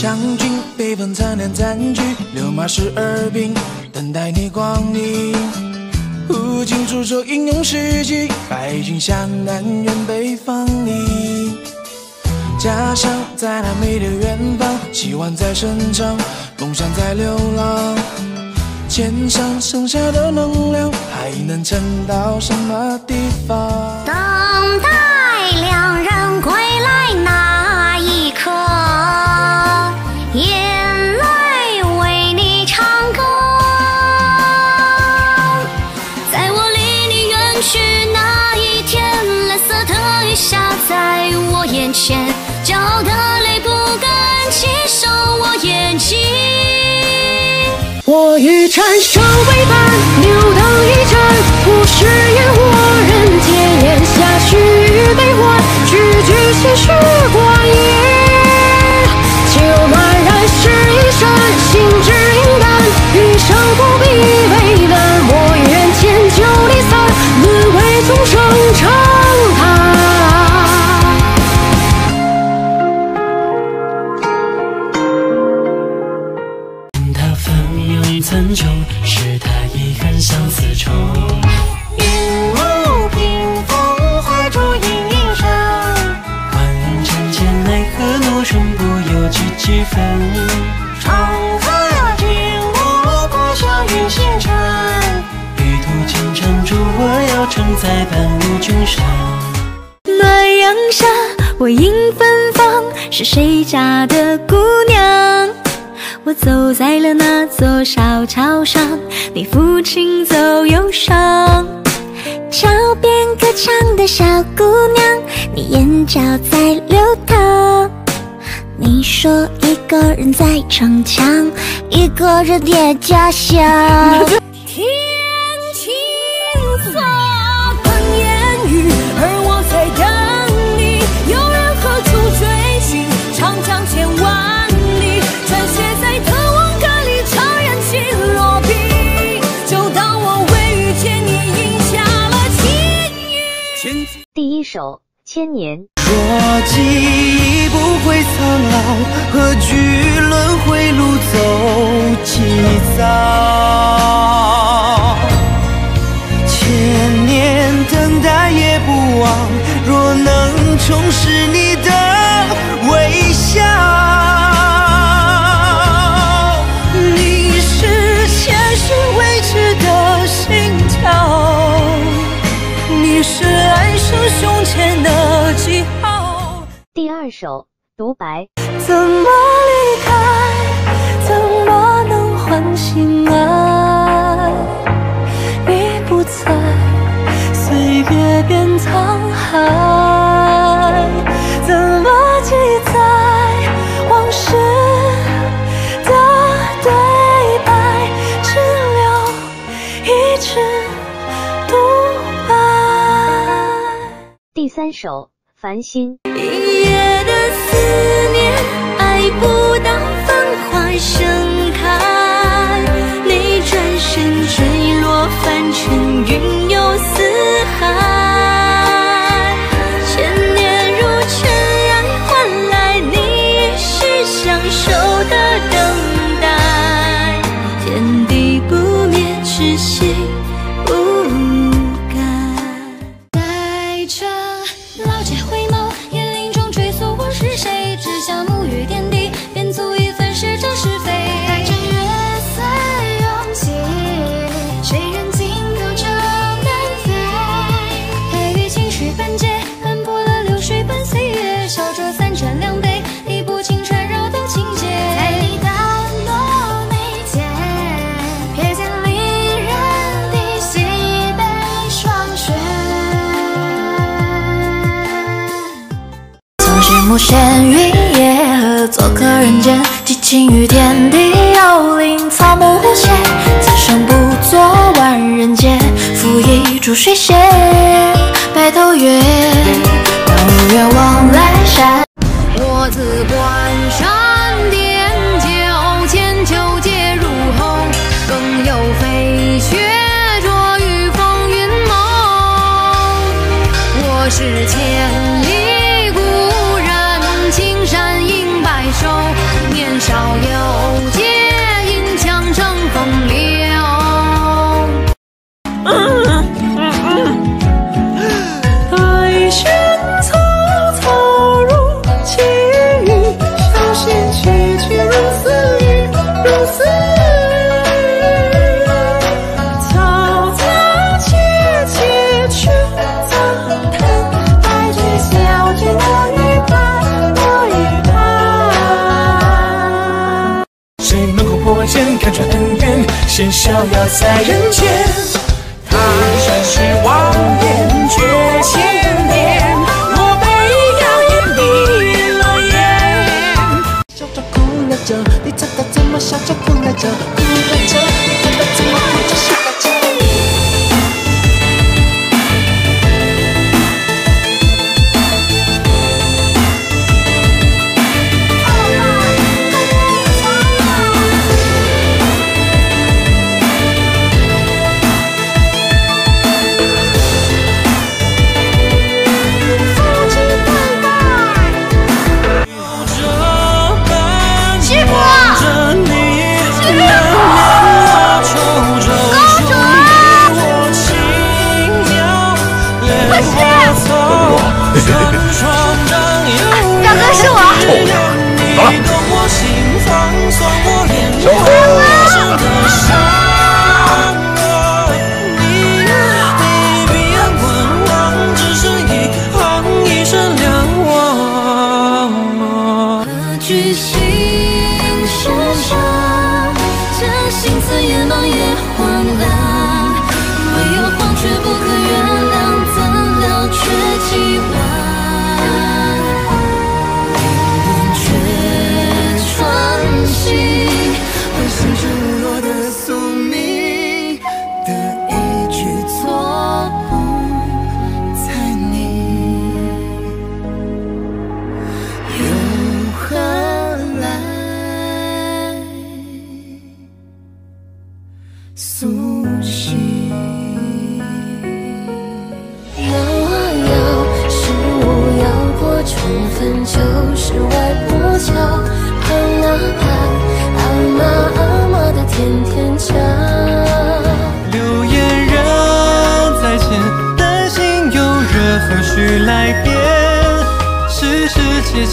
将军北风残年占据，六马十二兵，等待你光临。胡琴出手英勇事迹，百军向南远北方里。家乡在那美的远方，希望在生长，梦想在流浪。肩上剩下的能量，还能撑到什么地方？前，骄傲的泪不敢接受我眼睛。我欲缠上为伴，留当一盏，不食烟火人间烟下须臾悲欢，句句心绪在半路君山，暖阳下，我迎芬芳，是谁家的姑娘？我走在了那座小桥上，你抚琴奏忧伤。桥边歌唱的小姑娘，你眼角在流淌。你说一个人在逞强，一个人的家乡。天青色。而我在等你，有人何处追寻？长江千万里，传写在滕王阁里，怅然起落笔。就当我为遇见你，饮下了情雨。第一首《千年》。若记忆不会苍老，何惧轮回路首独白。怎么离开？怎么能唤醒爱？岁月变沧海，怎么记载往事的对白？只留一支独白。第三首，繁星。思念，爱不到繁华盛水仙，白头约，当愿往来山，我自关山点酒，千秋皆入喉，更有飞雪酌与风云某。我是千里故人，青山应白首，年少犹借银枪逞风流。仙逍遥在人间。他山是望眼绝千年，我被妖艳迷了眼。笑着哭闹着，你怎的怎么笑着哭闹着？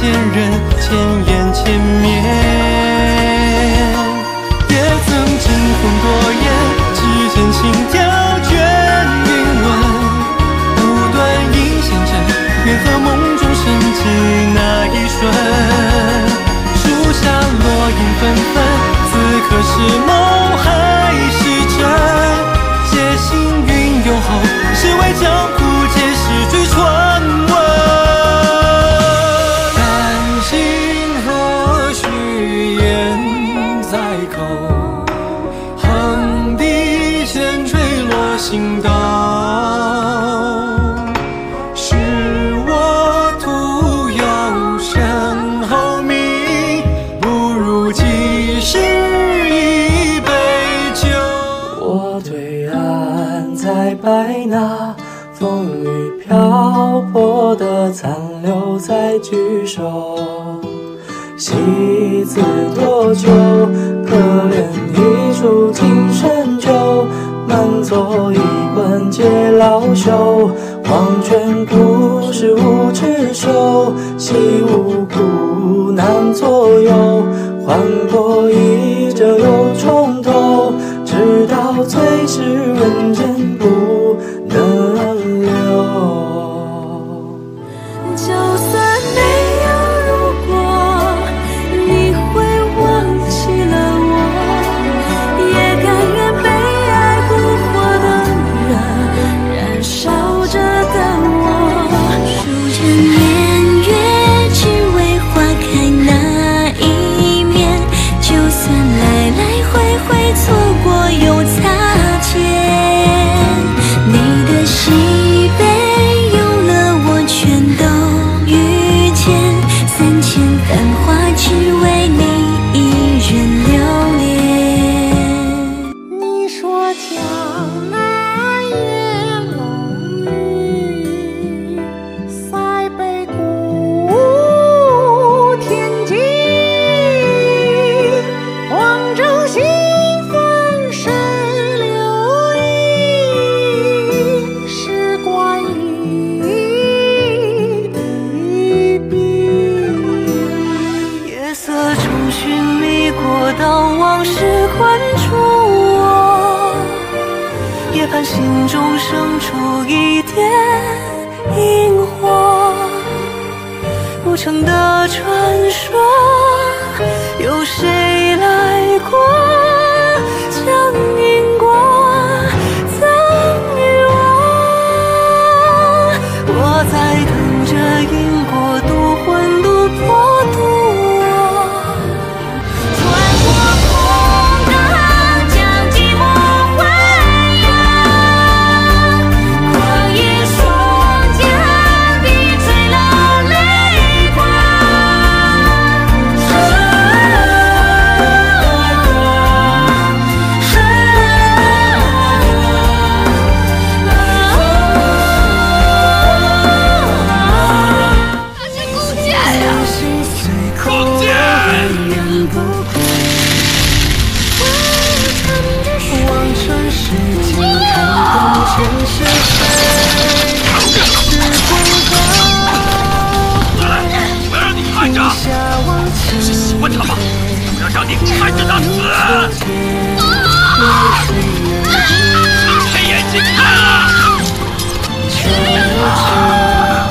见人千言再拜，那风雨瓢泼的残留，再聚首。戏子多秋，可怜一处情深旧。满座衣冠皆老朽，黄泉故事无止休。戏无骨难左右，换过一折又重头。到最是人间不我在等着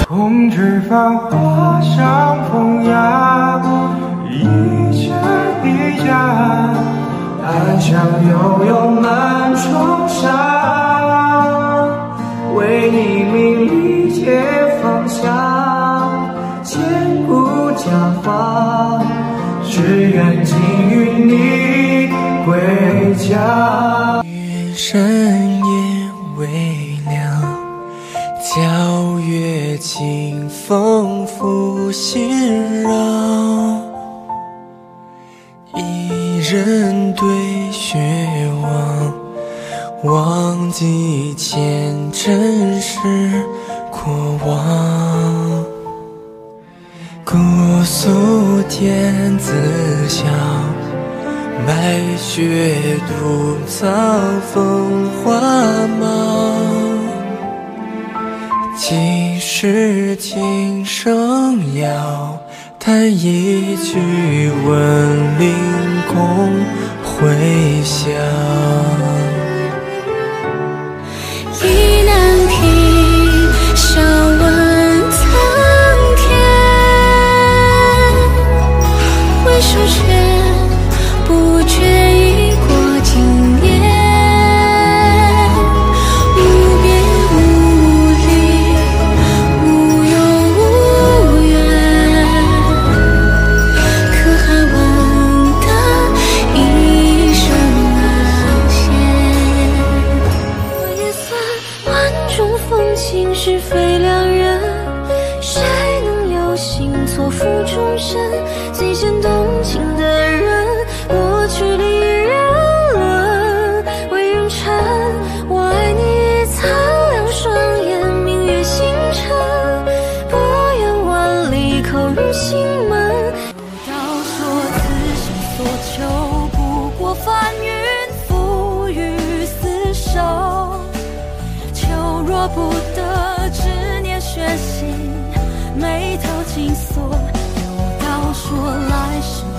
红枝繁花像风雅，一切一家，暗香悠悠满窗纱，为你名利皆放下，千古佳话，只愿今与你归家。月深夜微凉，皎月清风拂心扰。一人对雪望，忘记前尘事过往。姑苏天子笑。白雪独藏风花貌，几时琴声遥？弹一曲闻铃空回响。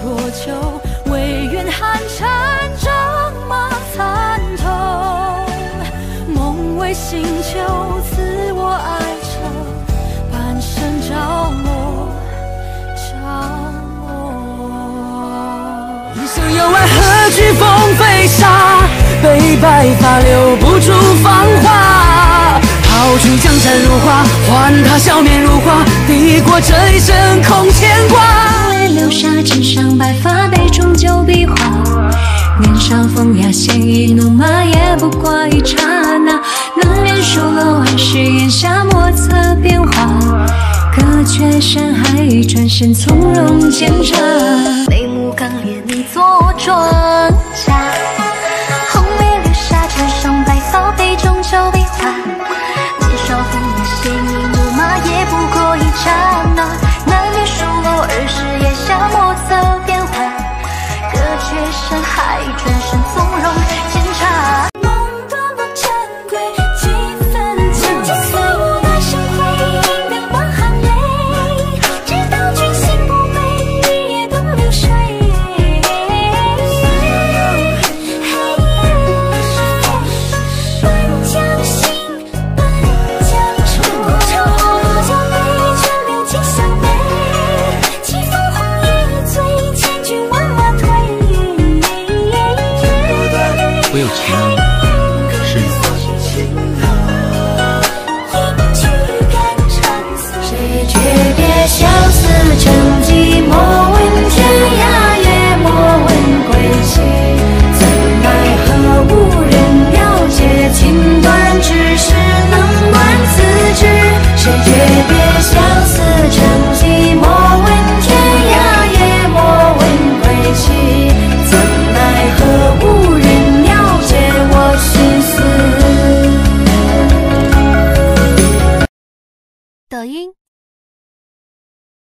若求，唯愿寒蝉仗马参透。梦为星球，赐我哀愁，半生着落。一生有爱，何惧风飞沙？悲白发留不住芳华。抛去江山如画，换他笑面如花。抵过这一生空牵挂。流沙枕上白发，杯中酒比划。年少风雅，鲜衣怒马，也不过一刹那。难免疏漏儿时檐下莫测变化。隔却山海，转身从容煎茶。眉目刚烈，你坐庄